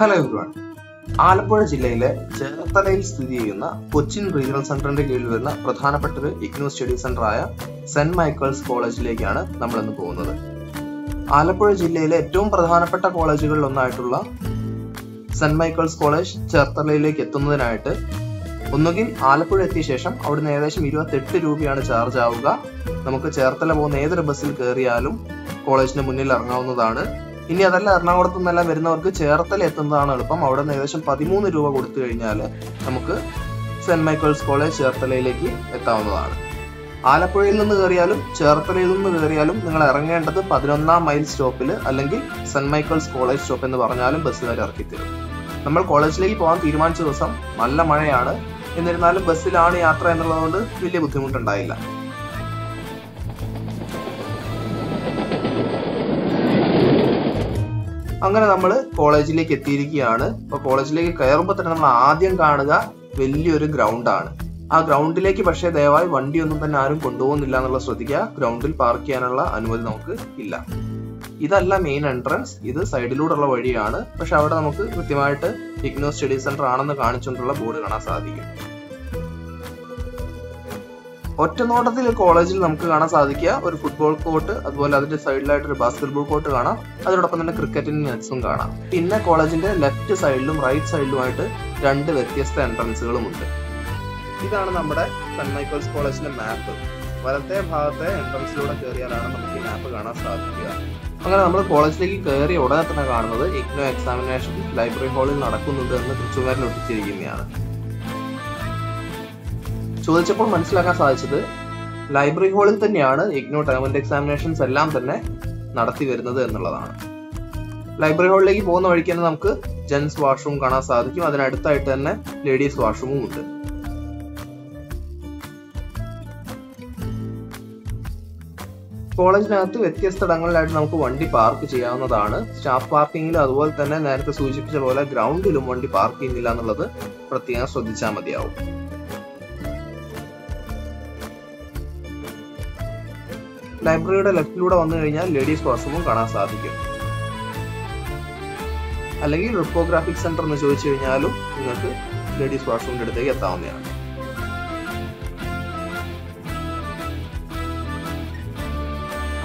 Hello everyone Alappuzha ജില്ലയിലെ ചേർത്തലയിൽ സ്ഥിതി ചെയ്യുന്ന കൊച്ചിൻ റീജിയണൽ സെന്ററിന്റെ കീഴിൽ വരുന്ന പ്രധാനപ്പെട്ട ഒരു ഇഗ്നോ സ്റ്റഡി സെന്റർ ആയ സെന്റ് മൈക്കിൾസ് കോളേജിലേക്കാണ് നമ്മൾ ഇന്ന് പോകുന്നത്. ആലപ്പുഴ ജില്ലയിലെ ഏറ്റവും പ്രധാനപ്പെട്ട കോളേജുകളിൽ ഒന്നായിട്ടുള്ള സെന്റ് മൈക്കിൾസ് കോളേജ് ചേർത്തലയിലേക്ക് എത്തുന്നതിനായിട്ട് ഒന്നുകിൽ ആലപ്പുഴ എത്തിയ ശേഷം അവിടുന്ന് ഏകദേശം ഇരുപത്തെട്ട് രൂപയാണ് ചാർജ് ആവുക. നമുക്ക് ചേർത്തല പോകുന്ന ഏതൊരു ബസ്സിൽ കയറിയാലും കോളേജിന് മുന്നിൽ ഇറങ്ങാവുന്നതാണ്. ഇനി അതല്ല എറണാകുളത്തു നിന്നെല്ലാം വരുന്നവർക്ക് ചേർത്തല എത്തുന്നതാണ് എളുപ്പം. അവിടെ നിന്ന് ഏകദേശം പതിമൂന്ന് രൂപ കൊടുത്തു കഴിഞ്ഞാൽ നമുക്ക് സെന്റ് മൈക്കിൾസ് കോളേജ് ചേർത്തലയിലേക്ക് എത്താവുന്നതാണ്. ആലപ്പുഴയിൽ നിന്ന് കയറിയാലും ചേർത്തലയിൽ നിന്ന് കയറിയാലും നിങ്ങൾ ഇറങ്ങേണ്ടത് പതിനൊന്നാം മൈൽ സ്റ്റോപ്പിൽ അല്ലെങ്കിൽ സെന്റ് മൈക്കിൾസ് കോളേജ് സ്റ്റോപ്പ് എന്ന് പറഞ്ഞാലും ബസ്സുകാർ ഇറക്കിത്തരും നമ്മൾ കോളേജിലേക്ക് പോകാൻ തീരുമാനിച്ച ദിവസം നല്ല മഴയാണ്. എന്നിരുന്നാലും ബസ്സിലാണ് യാത്ര എന്നുള്ളതുകൊണ്ട് വലിയ ബുദ്ധിമുട്ടുണ്ടായില്ല. അങ്ങനെ നമ്മൾ കോളേജിലേക്ക് എത്തിയിരിക്കുകയാണ്. അപ്പൊ കോളേജിലേക്ക് കയറുമ്പോൾ തന്നെ നമ്മൾ ആദ്യം കാണുക വലിയൊരു ഗ്രൗണ്ടാണ് ആ ഗ്രൗണ്ടിലേക്ക് പക്ഷേ ദയവായി വണ്ടിയൊന്നും തന്നെ ആരും കൊണ്ടുപോകുന്നില്ല എന്നുള്ളത് ശ്രദ്ധിക്കുക. ഗ്രൗണ്ടിൽ പാർക്ക് ചെയ്യാനുള്ള അനുമതി നമുക്ക് ഇല്ല. ഇതല്ല മെയിൻ എൻട്രൻസ് ഇത് സൈഡിലൂടെയുള്ള വഴിയാണ്. പക്ഷെ അവിടെ നമുക്ക് കൃത്യമായിട്ട് ഇഗ്നോ സ്റ്റഡി സെന്റർ ആണെന്ന് കാണിച്ചുകൊണ്ടുള്ള ബോർഡ് കാണാൻ സാധിക്കും. ഒറ്റ നോട്ടത്തിൽ കോളേജിൽ നമുക്ക് കാണാൻ സാധിക്കുക. ഒരു ഫുട്ബോൾ കോർട്ട് അതുപോലെ അതിന്റെ സൈഡിലായിട്ട് ഒരു ബാസ്കറ്റ്ബോൾ കോർട്ട് കാണാം. അതിനോടൊപ്പം തന്നെ ക്രിക്കറ്റിന്റെ നെറ്റ്സും കാണാം. പിന്നെ കോളേജിന്റെ ലെഫ്റ്റ് സൈഡിലും റൈറ്റ് സൈഡിലുമായിട്ട് രണ്ട് വ്യത്യസ്ത എൻട്രൻസുകളും ഉണ്ട്. ഇതാണ് നമ്മുടെ സെന്റ് മൈക്കിൾസ് കോളേജിന്റെ മാപ്പ് വലത്തെ ഭാഗത്തെ എൻട്രൻസിലൂടെ കയറിയാലാണ് നമുക്ക് ഈ മാപ്പ് കാണാൻ സാധിക്കുക. അങ്ങനെ നമ്മൾ കോളേജിലേക്ക് കയറിയ ഉടനെ തന്നെ കാണുന്നത് ഇഗ്നോ എക്സാമിനേഷൻ ലൈബ്രറി ഹാളിൽ നടക്കുന്നുണ്ട് എന്ന് തൃശ്ശൂരിൽ ഒട്ടിച്ചിരിക്കുന്നതാണ് ചോദിച്ചപ്പോൾ മനസ്സിലാക്കാൻ സാധിച്ചത് ലൈബ്രറി ഹാളിൽ തന്നെയാണ് ഇഗ്നോ ടേമിന്റെ എക്സാമിനേഷൻസ് എല്ലാം തന്നെ നടത്തി വരുന്നത് എന്നുള്ളതാണ്. ലൈബ്രറി ഹാളിലേക്ക് പോകുന്ന വഴിക്ക് തന്നെ നമുക്ക് ജെൻസ് വാഷ്റൂം കാണാൻ സാധിക്കും. അതിനടുത്തായിട്ട് തന്നെ ലേഡീസ് വാഷ്റൂമും ഉണ്ട്. കോളേജിനകത്ത് വ്യത്യസ്ത ഇടങ്ങളിലായിട്ട് നമുക്ക് വണ്ടി പാർക്ക് ചെയ്യാവുന്നതാണ്. സ്റ്റാഫ് പാർക്കിങ്ങിലും അതുപോലെ തന്നെ നേരത്തെ സൂചിപ്പിച്ച പോലെ ഗ്രൗണ്ടിലും വണ്ടി പാർക്ക് ചെയ്യുന്നില്ല എന്നുള്ളത് പ്രത്യേകം ശ്രദ്ധിച്ചാൽ മതിയാവും. ലൈബ്രറിയുടെ ലെഫ്റ്റിലൂടെ വന്നു കഴിഞ്ഞാൽ ലേഡീസ് വാഷ്റൂമും കാണാൻ സാധിക്കും. അല്ലെങ്കിൽ റിപ്പോഗ്രാഫിക് സെന്റർ എന്ന് ചോദിച്ചു കഴിഞ്ഞാലും നിങ്ങൾക്ക് ലേഡീസ് വാഷ്റൂമിന്റെ അടുത്തേക്ക് എത്താവുന്നതാണ്.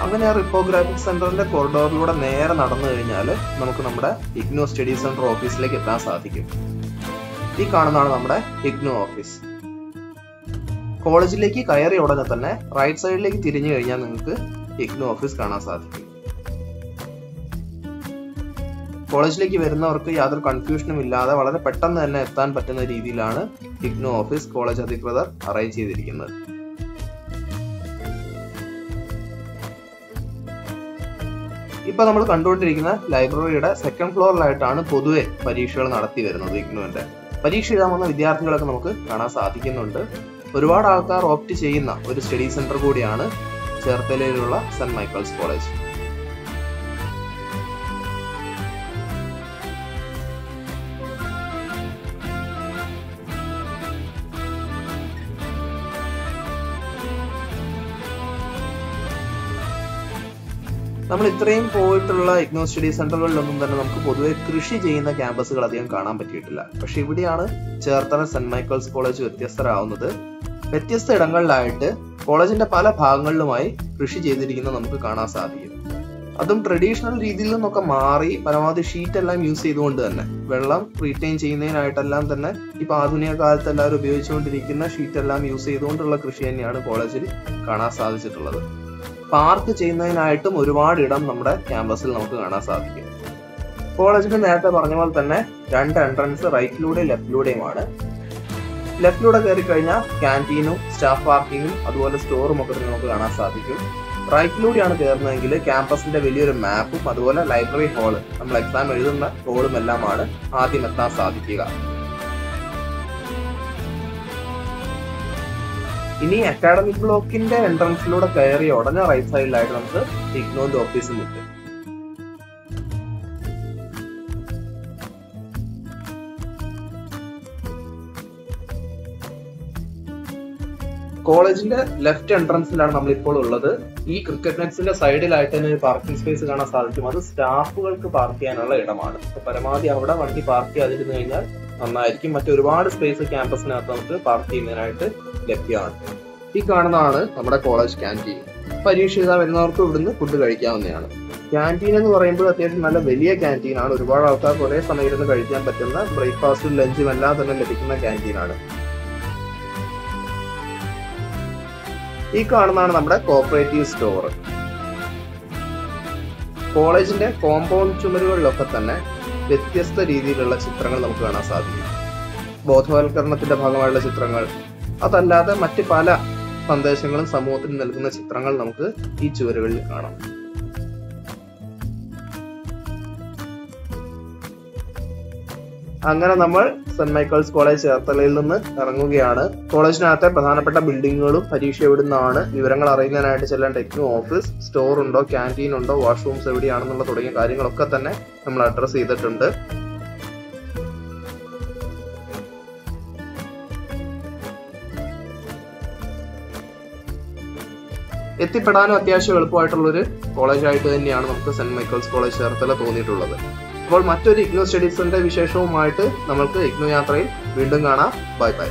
അങ്ങനെ ആ റിപ്പോഗ്രാഫിക് സെന്ററിന്റെ കോറിഡോറിലൂടെ നേരെ നടന്നു കഴിഞ്ഞാൽ നമുക്ക് നമ്മുടെ ഇഗ്നോ സ്റ്റഡി സെന്റർ ഓഫീസിലേക്ക് എത്താൻ സാധിക്കും. ഈ കാണുന്നതാണ് നമ്മുടെ ഇഗ്നോ ഓഫീസ്. കോളേജിലേക്ക് കയറിയ ഉടനെ തന്നെ റൈറ്റ് സൈഡിലേക്ക് തിരിഞ്ഞു കഴിഞ്ഞാൽ നിങ്ങൾക്ക് ഇഗ്നോ ഓഫീസ് കാണാൻ സാധിക്കും. കോളേജിലേക്ക് വരുന്നവർക്ക് യാതൊരു കൺഫ്യൂഷനും ഇല്ലാതെ വളരെ പെട്ടെന്ന് തന്നെ എത്താൻ പറ്റുന്ന രീതിയിലാണ് ഇഗ്നോ ഓഫീസ് കോളേജ് അധികൃതർ അറേഞ്ച് ചെയ്തിരിക്കുന്നത്. ഇപ്പൊ നമ്മൾ കണ്ടുകൊണ്ടിരിക്കുന്ന ലൈബ്രറിയുടെ സെക്കൻഡ് ഫ്ലോറിലായിട്ടാണ് പൊതുവെ പരീക്ഷകൾ നടത്തി വരുന്നത് ഇഗ്നോന്റെ പരീക്ഷ എഴുതാൻ വന്ന വിദ്യാർത്ഥികളൊക്കെ നമുക്ക് കാണാൻ സാധിക്കുന്നുണ്ട്. ഒരുപാട് ആൾക്കാർ ഓപ്റ്റ് ചെയ്യുന്ന ഒരു സ്റ്റഡി സെന്റർ കൂടിയാണ് ചേർത്തലയിലുള്ള സെന്റ് മൈക്കിൾസ് കോളേജ്. നമ്മൾ ഇത്രയും പോയിട്ടുള്ള ഇഗ്നോ സ്റ്റഡി സെന്ററുകളിലൊന്നും തന്നെ നമുക്ക് പൊതുവെ കൃഷി ചെയ്യുന്ന ക്യാമ്പസുകൾ അധികം കാണാൻ പറ്റിയിട്ടില്ല. പക്ഷെ ഇവിടെയാണ് ചേർത്തല സെന്റ് മൈക്കിൾസ് കോളേജ് വ്യത്യസ്തരാകുന്നത് വ്യത്യസ്ത ഇടങ്ങളിലായിട്ട് കോളേജിന്റെ പല ഭാഗങ്ങളിലുമായി കൃഷി ചെയ്തിരിക്കുന്നത് നമുക്ക് കാണാൻ സാധിക്കും. അതും ട്രഡീഷണൽ രീതിയിൽ നിന്നൊക്കെ മാറി പരമാവധി ഷീറ്റ് എല്ലാം യൂസ് ചെയ്തുകൊണ്ട് തന്നെ വെള്ളം റീറ്റെയിൻ ചെയ്യുന്നതിനായിട്ടെല്ലാം തന്നെ ഇപ്പൊ ആധുനിക കാലത്ത് എല്ലാവരും ഉപയോഗിച്ചുകൊണ്ടിരിക്കുന്ന ഷീറ്റ് എല്ലാം യൂസ് ചെയ്തുകൊണ്ടുള്ള കൃഷി തന്നെയാണ് കോളേജിൽ കാണാൻ സാധിച്ചിട്ടുള്ളത്. പാർക്ക് ചെയ്യുന്നതിനായിട്ടും ഒരുപാട് ഇടം നമ്മുടെ ക്യാമ്പസിൽ നമുക്ക് കാണാൻ സാധിക്കും. കോളേജിന് നേരത്തെ പറഞ്ഞ പോലെ തന്നെ രണ്ട് എൻട്രൻസ് റൈറ്റിലൂടെയും ലെഫ്റ്റിലൂടെയുമാണ് ലെഫ്റ്റിലൂടെ കയറി കഴിഞ്ഞാൽ ക്യാന്റീനും സ്റ്റാഫ് പാർക്കിങ്ങും അതുപോലെ സ്റ്റോറും ഒക്കെ തന്നെ നമുക്ക് കാണാൻ സാധിക്കും. റൈറ്റിലൂടെയാണ് കയറുന്നതെങ്കിൽ ക്യാമ്പസിന്റെ വലിയൊരു മാപ്പും അതുപോലെ ലൈബ്രറി ഹാൾ നമ്മൾ എക്സാം എഴുതുന്ന ഹോളും എല്ലാമാണ് ആദ്യം എത്താൻ സാധിക്കുക. ഇനി അക്കാഡമിക് ബ്ലോക്കിന്റെ എൻട്രൻസിലൂടെ കയറിയ ഉടനെ റൈറ്റ് സൈഡിലായിട്ട് നമുക്ക് ഇഗ്നോന്റെ ഓഫീസിൽ കിട്ടും കോളേജിന്റെ ലെഫ്റ്റ് എൻട്രൻസിലാണ് നമ്മൾ ഇപ്പോൾ ഉള്ളത്. ഈ ക്രിക്കറ്റ് നെറ്റ്സിന്റെ സൈഡിലായിട്ട് തന്നെ ഒരു പാർക്കിംഗ് സ്പേസ് കാണാൻ സാധിക്കും. അത് സ്റ്റാഫുകൾക്ക് പാർക്ക് ചെയ്യാനുള്ള ഇടമാണ്. പരമാവധി അവിടെ വണ്ടി പാർക്ക് ചെയ്യാതിരുന്നു കഴിഞ്ഞാൽ നന്നായിരിക്കും. മറ്റൊരുപാട് സ്പേസ് ക്യാമ്പസിനകത്ത് നമുക്ക് പാർക്ക് ചെയ്യുന്നതിനായിട്ട് ലഭ്യമാണ്. ഈ കാണുന്നതാണ് നമ്മുടെ കോളേജ് ക്യാന്റീൻ. പരീക്ഷ എഴുതാൻ വരുന്നവർക്ക് ഇവിടുന്ന് ഫുഡ് കഴിക്കാവുന്നതാണ്. ക്യാന്റീൻ എന്ന് പറയുമ്പോൾ അത്യാവശ്യം നല്ല വലിയ ക്യാന്റീൻ ആണ്. ഒരുപാട് ആൾക്കാർക്ക് ഒരേ സമയം ഇരുന്ന് കഴിക്കാൻ പറ്റുന്ന ബ്രേക്ക്ഫാസ്റ്റും ലഞ്ചും എല്ലാം തന്നെ ലഭിക്കുന്ന ക്യാന്റീൻ ആണ്. ഈ കാണുന്നതാണ് നമ്മുടെ കോപ്പറേറ്റീവ് സ്റ്റോർ കോളേജിന്റെ കോമ്പൗണ്ട് ചുമരുകളിലൊക്കെ തന്നെ വ്യത്യസ്ത രീതിയിലുള്ള ചിത്രങ്ങൾ നമുക്ക് കാണാൻ സാധിക്കും. ബോധവൽക്കരണത്തിന്റെ ഭാഗമായുള്ള ചിത്രങ്ങൾ അതല്ലാതെ മറ്റ് പല സന്ദേശങ്ങളും സമൂഹത്തിന് നൽകുന്ന ചിത്രങ്ങൾ നമുക്ക് ഈ ചുവരുകളിൽ കാണാം. അങ്ങനെ നമ്മൾ സെന്റ് മൈക്കിൾസ് കോളേജ് ചേർത്തലയിൽ നിന്ന് ഇറങ്ങുകയാണ്. കോളേജിനകത്തെ പ്രധാനപ്പെട്ട ബിൽഡിങ്ങുകളും പരീക്ഷ എവിടുന്നാണ് വിവരങ്ങൾ അറിയുന്നതിനായിട്ട് ചെല്ലാൻ ടെക്നോ ഓഫീസ് സ്റ്റോർ ഉണ്ടോ ക്യാന്റീൻ ഉണ്ടോ വാഷ്റൂംസ് എവിടെയാണെന്നുള്ള തുടങ്ങിയ കാര്യങ്ങളൊക്കെ തന്നെ നമ്മൾ അഡ്രസ്സ് ചെയ്തിട്ടുണ്ട്. എത്തിപ്പെടാനും അത്യാവശ്യം എളുപ്പമായിട്ടുള്ളൊരു കോളേജായിട്ട് തന്നെയാണ് നമുക്ക് സെന്റ് മൈക്കിൾസ് കോളേജ് ചേർത്തല തോന്നിയിട്ടുള്ളത്. അപ്പോൾ മറ്റൊരു ഇഗ്നോ സ്റ്റഡീസിന്റെ വിശേഷവുമായിട്ട് നമ്മൾക്ക് ഇഗ്നോ യാത്രയിൽ വീണ്ടും കാണാം. Bye bye